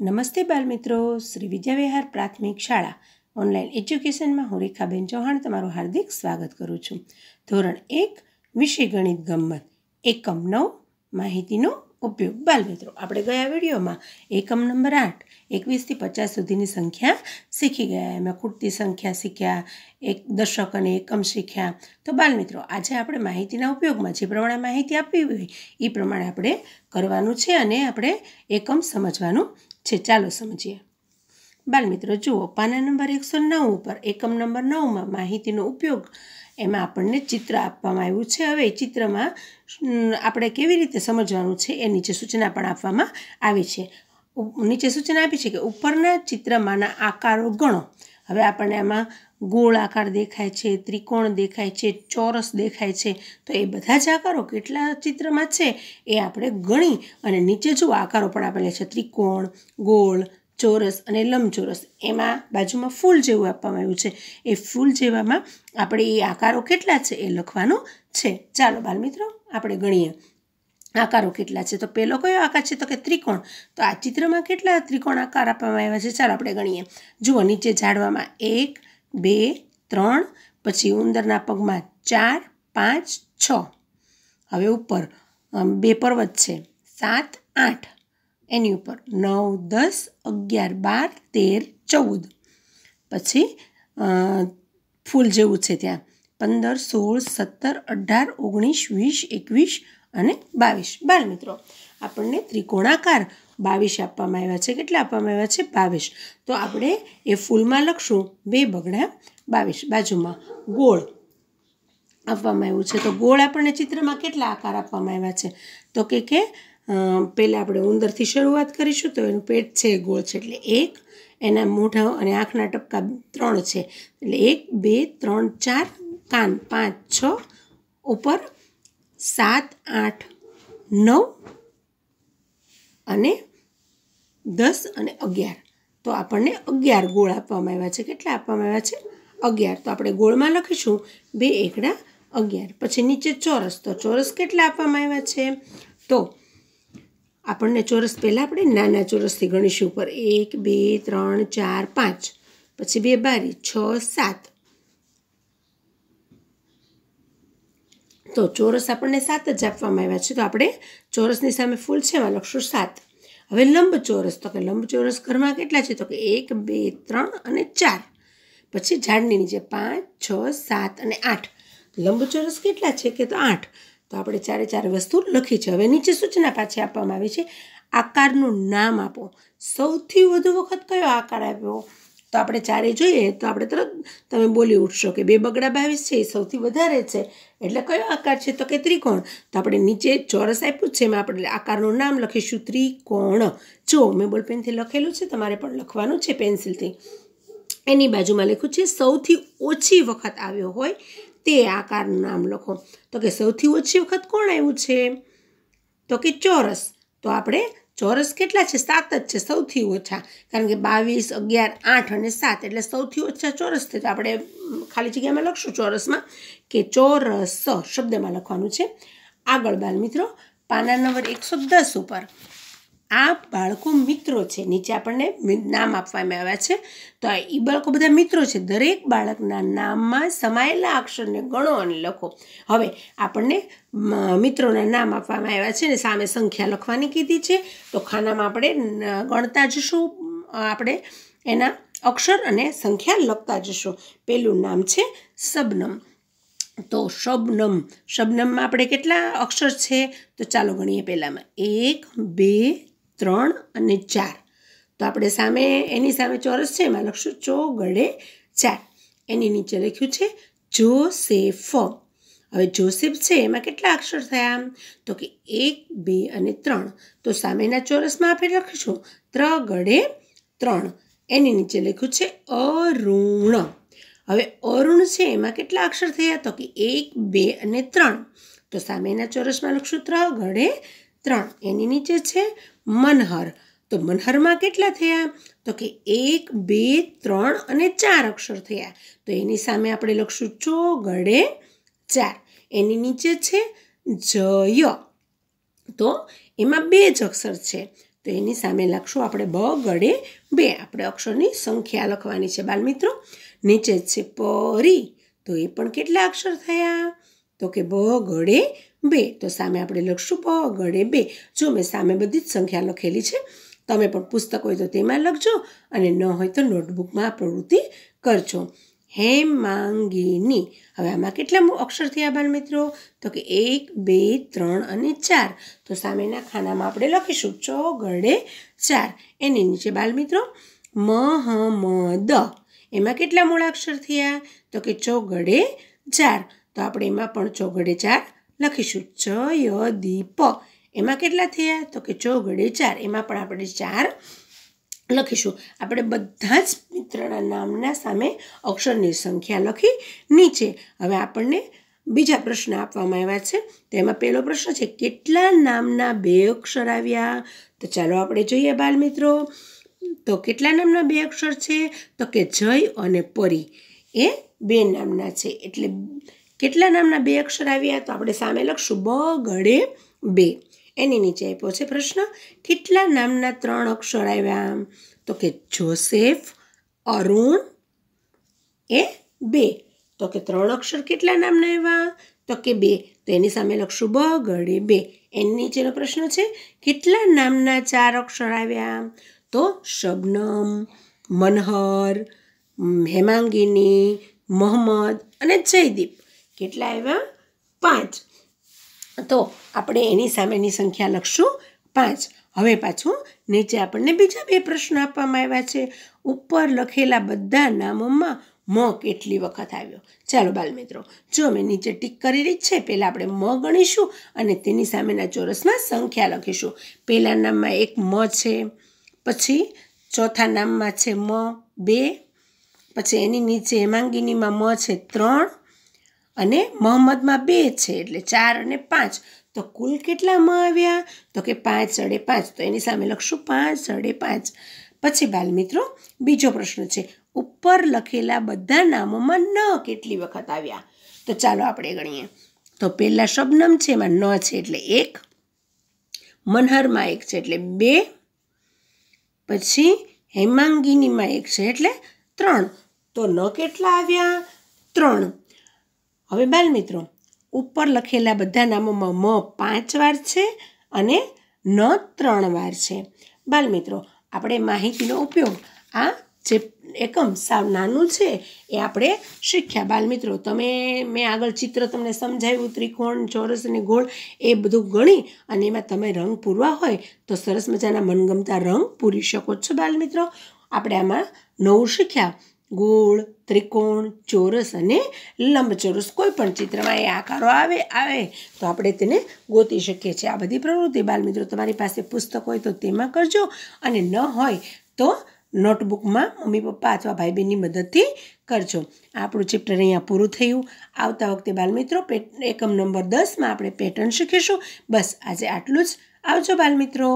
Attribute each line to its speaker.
Speaker 1: નમસ્તે બાલમિત્રો, શ્રી વિદ્યાવિહાર પ્રાથમિક શાળા. ઓનલાઈન એજ્યુકેશનમાં હું રેખાબેન ચૌહાણ તમારું હાર્દિક સ્વાગત કરું છું. ધોરણ એક, વિષય ગણિત ગમ્મત એકમ નવ, માહિતીનો ઉપયોગ. બાલમિત્રો, આપણે ગયા વિડીયોમાં એકમ નંબર આઠ, એકવીસથી પચાસ સુધીની સંખ્યા શીખી ગયા. એમાં ખૂટતી સંખ્યા શીખ્યા, એક દશક અને એકમ શીખ્યા. તો બાલમિત્રો, આજે આપણે માહિતીના ઉપયોગમાં જે પ્રમાણે માહિતી આપવી હોય એ પ્રમાણે આપણે કરવાનું છે અને આપણે એકમ સમજવાનું છે, ચાલો સમજીએ. બાલમિત્રો જુઓ, પાના નંબર એકસો નવ ઉપર એકમ નંબર નવમાં માહિતીનો ઉપયોગ એમાં આપણને ચિત્ર આપવામાં આવ્યું છે. હવે ચિત્રમાં આપણે કેવી રીતે સમજવાનું છે એ નીચે સૂચના પણ આપવામાં આવી છે. નીચે સૂચના આપી છે કે ઉપરના ચિત્રમાંના આકારો ગણો. હવે આપણને આમાં ગોળ આકાર દેખાય છે, ત્રિકોણ દેખાય છે, ચોરસ દેખાય છે. તો એ બધા જ આકારો કેટલા ચિત્રમાં છે એ આપણે ગણી અને નીચે જો આકારો પણ આપેલા છે, ત્રિકોણ, ગોળ, ચોરસ અને લંબચોરસ, એમાં બાજુમાં ફૂલ જેવું આપવામાં આવ્યું છે. એ ફૂલ જેવામાં આપણે એ આકારો કેટલા છે એ લખવાનું છે. ચાલો બાલમિત્રો, આપણે ગણીએ. આકારો કેટલા છે? તો પહેલો કયો આકાર છે? તો કે ત્રિકોણ. તો આ ચિત્રમાં કેટલા ત્રિકોણ આકાર આપવામાં આવ્યા છે? ચાલો આપણે ગણીએ. જુઓ, નીચે ઝાડવામાં એક, બે, ત્રણ, પછી ઉંદરના પગમાં ચાર, પાંચ, છ. હવે ઉપર બે પર્વત છે. સાત, આઠ. એની ઉપર નવ, દસ, અગિયાર, બાર, તેર, ચૌદ. પછી ફૂલ જેવું છે ત્યાં. પંદર, સોળ, સત્તર, અઢાર, ઓગણીસ, વીસ, એકવીસ અને બાવીસ. બાળ મિત્રો, આપણને ત્રિકોણાકાર બાવીસ આપવામાં આવ્યા છે. કેટલા આપવામાં આવ્યા છે? બાવીસ. તો આપણે એ ફૂલમાં લખશું બે બગડા બાવીસ. બાજુમાં ગોળ આપવામાં આવ્યું છે. તો ગોળ આપણને ચિત્રમાં કેટલા આકાર આપવામાં આવ્યા છે? તો કે કે પહેલાં આપણે ઉંદરથી શરૂઆત કરીશું. તો એનું પેટ છે ગોળ છે. એટલે એક, એના મોઢા અને આંખના ટપકા ત્રણ છે. એટલે એક, બે, ત્રણ, ચાર, કાન પાંચ, છ, ઉપર સાત, આઠ, નવ અને દસ અને અગિયાર. તો આપણને અગિયાર ગોળ આપવામાં આવ્યા છે. કેટલા આપવામાં આવ્યા છે? અગિયાર. તો આપણે ગોળમાં લખીશું બે એકડા અગિયાર. પછી નીચે ચોરસ. તો ચોરસ કેટલા આપવામાં આવ્યા છે? તો આપણને ચોરસ પહેલાં આપણે નાના ચોરસથી ગણીશું. ઉપર એક, બે, ત્રણ, ચાર, પાંચ. પછી બે બારી, છ, સાત. તો ચોરસ આપણને સાત જ આપવામાં આવ્યા છે. તો આપણે ચોરસની સામે ફૂલ છે, એમાં લખશું સાત. હવે લંબ ચોરસ, તો કે લંબ ચોરસ ઘરમાં કેટલા છે? તો કે એક, બે, ત્રણ અને ચાર. પછી ઝાડની નીચે પાંચ, છ, સાત અને આઠ. લંબચોરસ કેટલા છે કે તો આઠ? તો આપણે ચારે ચાર વસ્તુ લખી છે. હવે નીચે સૂચના પાછી આપવામાં આવી છે. આકારનું નામ આપો. સૌથી વધુ વખત કયો આકાર આપ્યો? તો આપણે ચારે જોઈએ તો આપણે તરત તમે બોલી ઉઠશો કે બે બગડા બાવીસ છે, એ સૌથી વધારે છે. એટલે કયો આકાર છે તો કે ત્રિકોણ? તો આપણે નીચે ચોરસ આપ્યું છે, એમાં આપણે આકારનું નામ લખીશું ત્રિકોણ. જો મેં બોલપેનથી લખેલું છે, તમારે પણ લખવાનું છે પેન્સિલથી. એની બાજુમાં લખ્યું છે, સૌથી ઓછી વખત આવ્યો હોય તે આકારનું નામ લખો. તો કે સૌથી ઓછી વખત કોણ આવ્યું છે? તો કે ચોરસ. તો આપણે ચોરસ કેટલા છે? સાત જ છે, સૌથી ઓછા. કારણ કે બાવીસ, અગિયાર, આઠ અને સાત, એટલે સૌથી ઓછા ચોરસ છે. તો આપણે ખાલી જગ્યામાં લખશું ચોરસમાં કે ચોરસ શબ્દમાં લખવાનું છે. આગળ બાલ મિત્રો, પાના નંબર એકસો દસ ઉપર. આ બાળકો મિત્રો છે. નીચે આપણને નામ આપવામાં આવ્યા છે. તો એ બાળકો બધા મિત્રો છે. દરેક બાળકના નામમાં સમાયેલા અક્ષરને ગણો અને લખો. હવે આપણને મિત્રોના નામ આપવામાં આવ્યા છે ને સામે સંખ્યા લખવાની કીધી છે. તો ખાનામાં આપણે ગણતા જશું. આપણે એના અક્ષર અને સંખ્યા લખતા જશું. પેલું નામ છે શબનમ. તો શબનમ. શબનમમાં આપણે કેટલા અક્ષર છે? તો ચાલો ગણીએ પહેલાંમાં. એક, બે ત્રણ અને ચાર. તો આપણે સામે, એની સામે ચોરસ છે, એમાં લખશું ચો ગળે ચાર. એની નીચે લખ્યું છે, જોસેફ. હવે જોસેફ છે, એમાં કેટલા અક્ષર થયા તો કે એક, બે અને ત્રણ. તો સામેના ચોરસમાં આપણે લખીશું, ત્ર ગળે ત્રણ. એની નીચે લખ્યું છે, અરુણ. હવે અરુણ છે, એમાં કેટલા અક્ષર થયા? તો કે એક, બે અને ત્રણ. તો સામેના ચોરસમાં લખશું, ત્ર ગળે ત્રણ. એની નીચે છે મનહર. તો મનહરમાં કેટલા થયા? તો કે એક, બે, ત્રણ અને ચાર અક્ષર થયા. તો એની સામે આપણે લખશું ચો, ગળે, ચાર. એની નીચે છે જય તો એમાં બે જ અક્ષર છે. તો એની સામે લખશું આપણે બ, ગળે, બે. આપણે અક્ષરની સંખ્યા લખવાની છે બાલમિત્રો. નીચે છે પરી તો એ પણ કેટલા અક્ષર થયા? તો કે બ, ગળે બે. તો સામે આપણે લખશું પ ગળે બે. જો મેં સામે બધી જ સંખ્યા લખેલી છે, તમે પણ પુસ્તક હોય તો તેમાં લખજો અને ન હોય તો નોટબુકમાં પ્રવૃત્તિ કરજો. હેમાંગીની હવે આમાં કેટલા અક્ષર થયા બાલ મિત્રો તો કે એક, બે, ત્રણ અને ચાર. તો સામેના ખાનામાં આપણે લખીશું ચો ગળે ચાર. એની નીચે બાલ મ દ. એમાં કેટલા મૂળાક્ષર થયા? તો કે ચો ગળે ચાર. તો આપણે એમાં પણ ચો ગળે ચાર લખીશું. ચ, ય, દી, પ. એમાં કેટલા થયા? તો કે ચોગડે ચાર. એમાં પણ આપણે ચાર લખીશું. આપણે બધા જ મિત્રના નામના સામે અક્ષરની સંખ્યા લખી નીચે. હવે આપણને બીજા પ્રશ્ન આપવામાં આવ્યા છે. તો એમાં પહેલો પ્રશ્ન છે, કેટલા નામના બે અક્ષર આવ્યા? તો ચાલો આપણે જોઈએ બાલ મિત્રો. તો કેટલા નામના બે અક્ષર છે? તો કે જય અને પરી. એ બે નામના છે. એટલે કેટલા નામના બે અક્ષર આવ્યા તો આપણે સામે લખશું બ ગળે બે. એની નીચે આપ્યો છે પ્રશ્ન, કેટલા નામના ત્રણ અક્ષર આવ્યા? તો કે જોસેફ, અરુણ એ બે. તો કે ત્રણ અક્ષર કેટલા નામના આવ્યા? તો કે બે. તો એની સામે લખશું બ ગળે બે. એની નીચેનો પ્રશ્ન છે, કેટલા નામના ચાર અક્ષર આવ્યા? તો શબનમ, મનહર હેમાંગીની મોહમ્મદ અને જયદીપ. કેટલા આવ્યા? પાંચ. તો આપણે એની સામેની સંખ્યા લખશું પાંચ. હવે પાછું નીચે આપણને બીજા બે પ્રશ્ન આપવામાં આવ્યા છે. ઉપર લખેલા બધા નામોમાં મ કેટલી વખત આવ્યો? ચાલો બાલ મિત્રો જો મેં નીચે ટીક કરી રહી છે, પહેલાં આપણે મ ગણીશું અને તેની સામેના ચોરસમાં સંખ્યા લખીશું. પહેલા નામમાં એક મ છે, પછી ચોથા નામમાં છે મ બે, પછી એની નીચે હેમાંગીનીમાં મ છે ત્રણ અને મોહમ્મદમાં બે છે, એટલે ચાર અને પાંચ. તો કુલ કેટલામાં આવ્યા? તો કે પાંચ સાડે પાંચ. તો એની સામે લખશું પાંચ સાડે પાંચ. પછી બાલમિત્રો, બીજો પ્રશ્ન છે, ઉપર લખેલા બધા નામોમાં ન કેટલી વખત આવ્યા? તો ચાલો આપણે ગણીએ. તો પહેલાં શબનમ છે, એમાં ન છે, એટલે એક. મનહરમાં એક છે, એટલે બે. પછી હેમાંગીનીમાં એક છે, એટલે ત્રણ. તો ન કેટલા આવ્યા? ત્રણ. હવે બાલ મિત્રો ઉપર લખેલા બધા નામોમાં મ પાંચ વાર છે અને ન ત્રણ વાર છે. બાલ મિત્રો આપણે માહિતીનો ઉપયોગ આ જે એકમ સાવ નાનું છે એ આપણે શીખ્યા. બાલ મિત્રો તમે, મેં આગળ ચિત્ર તમને સમજાવ્યું, ત્રિકોણ, ચોરસ અને ગોળ એ બધું ગણી અને એમાં તમે રંગ પૂરવા હોય તો સરસ મજાના મનગમતા રંગ પૂરી શકો છો બાલ મિત્રો આપણે આમાં નવું શીખ્યા. ગોળ, ત્રિકોણ, ચોરસ અને લંબચોરસ. કોઈ પણ ચિત્રમાં એ આકારો આવે આવે, તો આપણે તેને ગોતી શકીએ છીએ. આ બધી પ્રવૃત્તિ બાલમિત્રો, તમારી પાસે પુસ્તક હોય તો તેમાં કરજો. અને ન હોય તો નોટબુકમાં મમ્મી પપ્પા અથવા ભાઈ બહેનની મદદથી કરજો. આપણું ચેપ્ટર અહીંયા પૂરું થયું. આવતા વખતે બાલમિત્રો એકમ નંબર દસમાં આપણે પેટર્ન શીખીશું. બસ આજે આટલું જ. આવજો બાલ મિત્રો